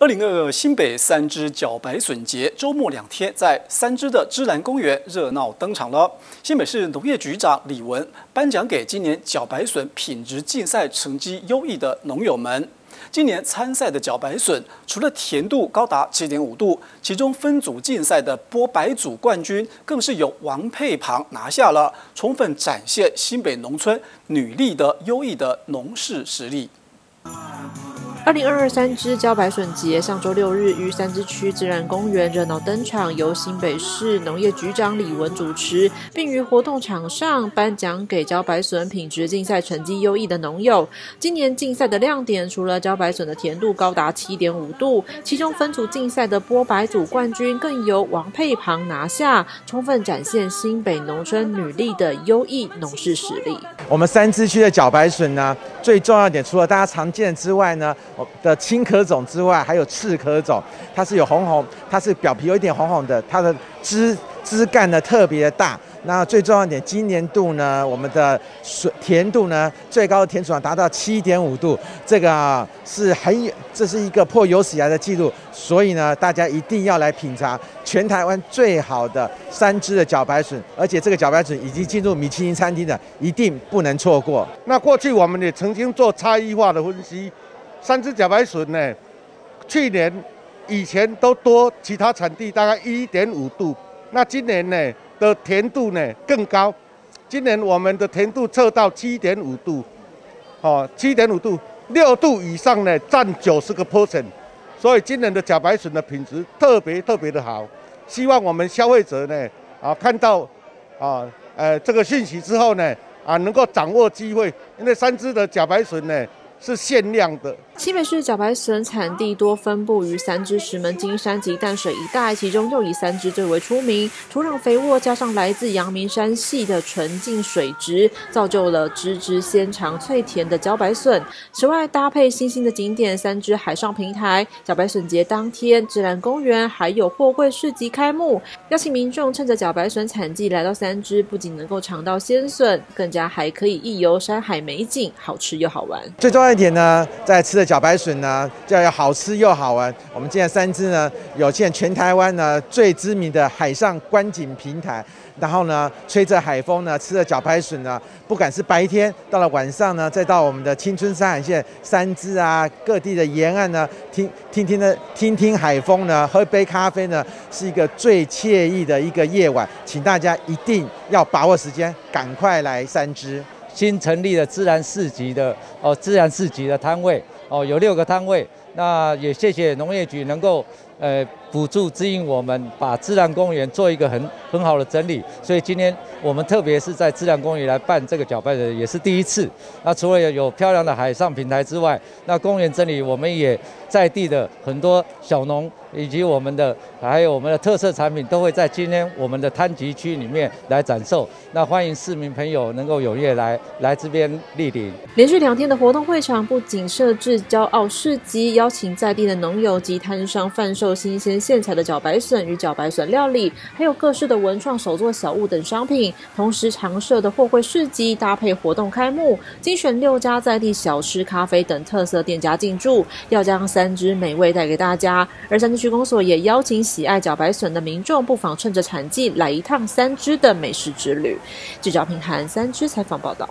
二零二二新北三只茭白笋节周末两天，在三只的芝兰公园热闹登场了。新北市农业局长李文颁奖给今年茭白笋品质竞赛成绩优异的农友们。今年参赛的茭白笋，除了甜度高达七点五度，其中分组竞赛的波白组冠军更是由王佩庞拿下了，充分展现新北农村女力的优异的农事实力。二零二二三支茭白笋节上周六日于三支区自然公园热闹登场，由新北市农业局长李文主持，并于活动场上颁奖给茭白笋品质竞赛成绩优异的农友。今年竞赛的亮点，除了茭白笋的甜度高达七点五度，其中分组竞赛的波白组冠军更由王佩庞拿下，充分展现新北农村女力的优异农事实力。我们三支区的茭白笋呢，最重要一点，除了大家常见之外呢。我的青壳种之外，还有赤壳种，它是有红红，它是表皮有一点红红的，它的枝枝干呢特别的大。那最重要一点，今年度呢，我们的水甜度呢，最高的甜度达到七点五度，这个啊是很有，这是一个破有史以来的记录，所以呢，大家一定要来品尝全台湾最好的三只的茭白笋，而且这个茭白笋已经进入米其林餐厅的，一定不能错过。那过去我们也曾经做差异化的分析。三只茭白笋呢，去年以前都多其他产地大概一点五度，那今年呢的甜度呢更高，今年我们的甜度测到七点五度，哦，七点五度，六度以上呢占九十个 percent，所以今年的茭白笋的品质特别特别的好，希望我们消费者呢啊看到啊呃这个讯息之后呢啊能够掌握机会，因为三只的茭白笋呢。是限量的。新北市茭白笋产地多分布于三支石门金山及淡水一带，其中又以三支最为出名。土壤肥沃，加上来自阳明山系的纯净水质，造就了枝枝鲜长、脆甜的茭白笋。此外，搭配新兴的景点三支海上平台，茭白笋节当天，自然公园还有货柜市集开幕，邀请民众趁着茭白笋产季来到三支，不仅能够尝到鲜笋，更加还可以一游山海美景，好吃又好玩。最重要。一点呢，在吃的茭白笋呢，就要好吃又好玩。我们今天三只呢，有现全台湾呢最知名的海上观景平台，然后呢，吹着海风呢，吃着茭白笋呢，不管是白天，到了晚上呢，再到我们的青春山海线三只啊，各地的沿岸呢，听听听的听听海风呢，喝杯咖啡呢，是一个最惬意的一个夜晚，请大家一定要把握时间，赶快来三只。新成立的自然市集的哦，自然市集的摊位哦，有六个摊位。那也谢谢农业局能够呃补助指引我们，把自然公园做一个很很好的整理。所以今天我们特别是在自然公园来办这个搅拌的，也是第一次。那除了有漂亮的海上平台之外，那公园这里我们也在地的很多小农。以及我们的还有我们的特色产品都会在今天我们的摊集区里面来展售。那欢迎市民朋友能够踊跃来来这边莅临。连续两天的活动会场不仅设置骄傲市集，邀请在地的农友及摊商贩售新鲜现采的茭白笋与茭白笋料理，还有各式的文创手作小物等商品。同时常设的货柜市集搭配活动开幕，精选六家在地小吃、咖啡等特色店家进驻，要将三只美味带给大家。而三只。区公所也邀请喜爱茭白笋的民众，不妨趁着产季来一趟三只的美食之旅。记者平涵三只采访报道。